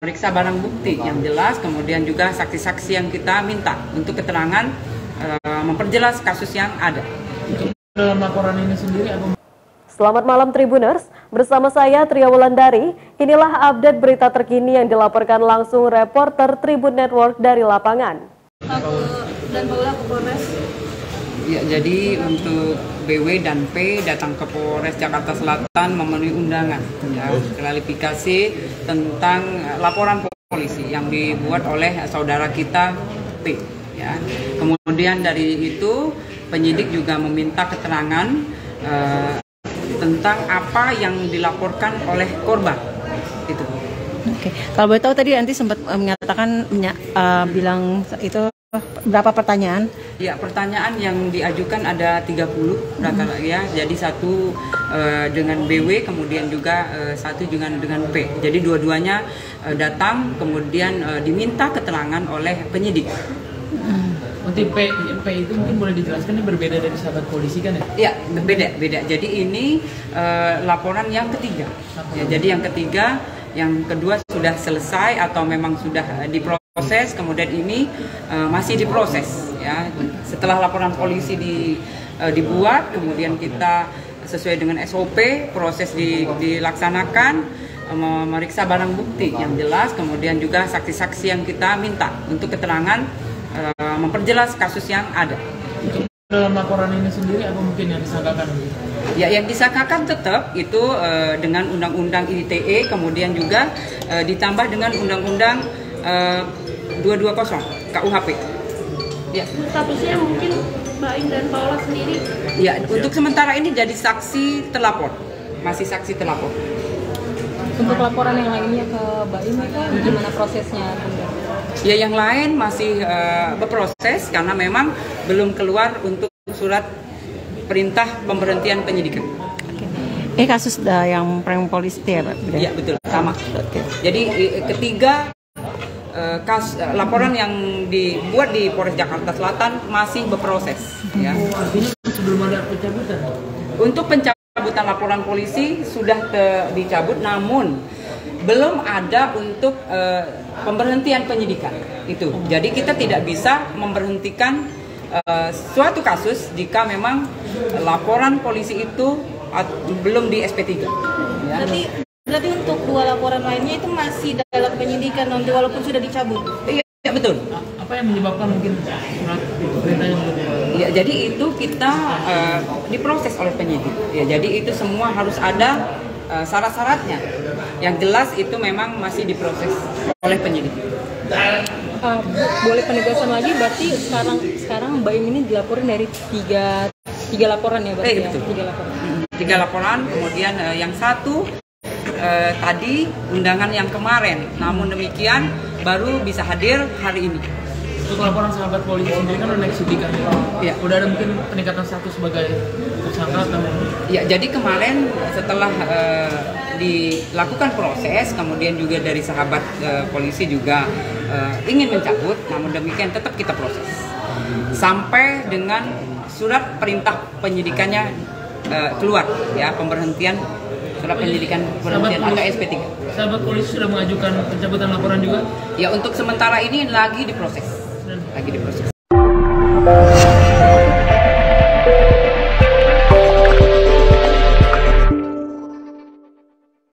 memeriksa barang bukti yang jelas, kemudian juga saksi-saksi yang kita minta untuk keterangan uh, memperjelas kasus yang ada. Dalam laporan ini sendiri apa? Selamat malam Tribuners, bersama saya Tria Wulandari. Inilah update berita terkini yang dilaporkan langsung reporter Tribun Network dari lapangan. Aku dan Paula ke Polres. Ya, jadi untuk BW dan P datang ke Polres Jakarta Selatan memenuhi undangan ya, klarifikasi tentang laporan polisi yang dibuat oleh saudara kita P ya. Kemudian dari itu penyidik juga meminta keterangan uh, tentang apa yang dilaporkan oleh korban itu. Oke, kalau boleh tahu tadi nanti sempat menyatakan uh, bilang itu berapa pertanyaan? Ya, pertanyaan yang diajukan ada 30 rata mm -hmm. ya. Jadi satu uh, dengan BW kemudian juga uh, satu dengan dengan P. Jadi dua-duanya uh, datang kemudian uh, diminta keterangan oleh penyidik. Untuk P, P itu mungkin boleh dijelaskan ini berbeda dari sahabat polisi kan ya? Iya, berbeda, beda. Jadi ini uh, laporan yang ketiga. Ya, jadi yang ketiga, yang kedua sudah selesai atau memang sudah diproses proses kemudian ini uh, masih diproses ya. Setelah laporan polisi di, uh, dibuat kemudian kita sesuai dengan SOP proses di, dilaksanakan uh, memeriksa barang bukti yang jelas kemudian juga saksi-saksi yang kita minta untuk keterangan uh, memperjelas kasus yang ada. Dalam laporan ini sendiri apa mungkin yang disangkakan? Ya, yang disangkakan tetap itu uh, dengan undang-undang ITE, kemudian juga uh, ditambah dengan undang-undang uh, 220 KUHP. Ya. Statusnya mungkin Mbak dan Paula sendiri? Ya, untuk sementara ini jadi saksi terlapor, masih saksi terlapor. Untuk laporan yang lainnya ke Mbak itu gimana prosesnya? Ya, yang lain masih uh, berproses karena memang belum keluar untuk surat perintah pemberhentian penyidikan. Ini kasus uh, yang prem polisi ya, Pak? Iya, betul, sama. Okay. Jadi ketiga uh, kas, uh, laporan yang dibuat di Polres Jakarta Selatan masih berproses. Ya. Oh, sebelum ada pencabutan? Untuk pencabutan laporan polisi sudah te, dicabut, namun belum ada untuk uh, pemberhentian penyidikan itu. Jadi kita tidak bisa memberhentikan uh, suatu kasus jika memang laporan polisi itu belum di SP3. Ya. Berarti Berarti untuk dua laporan lainnya itu masih penyidikan nanti walaupun sudah dicabut. Iya, ya, betul. Apa yang menyebabkan mungkin surat perintahnya Ya, jadi itu kita uh, diproses oleh penyidik. Ya, jadi itu semua harus ada uh, syarat-syaratnya. Yang jelas itu memang masih diproses oleh penyidik. Uh, boleh penegasan lagi berarti sekarang sekarang Mbak Im ini dilaporin dari tiga tiga laporan ya berarti eh, ya? betul. tiga laporan. Tiga laporan, kemudian uh, yang satu eh, tadi undangan yang kemarin. Namun demikian baru bisa hadir hari ini. Untuk laporan sahabat polisi sendiri kan udah naik sidikan ya. Udah ada mungkin peningkatan status sebagai tersangka atau Ya, jadi kemarin setelah eh, dilakukan proses, kemudian juga dari sahabat eh, polisi juga eh, ingin mencabut, namun demikian tetap kita proses sampai dengan surat perintah penyidikannya eh, keluar, ya pemberhentian surat penyidikan penelitian angka SP3. Sahabat polisi sudah mengajukan pencabutan laporan juga? Ya untuk sementara ini lagi diproses. Lagi diproses.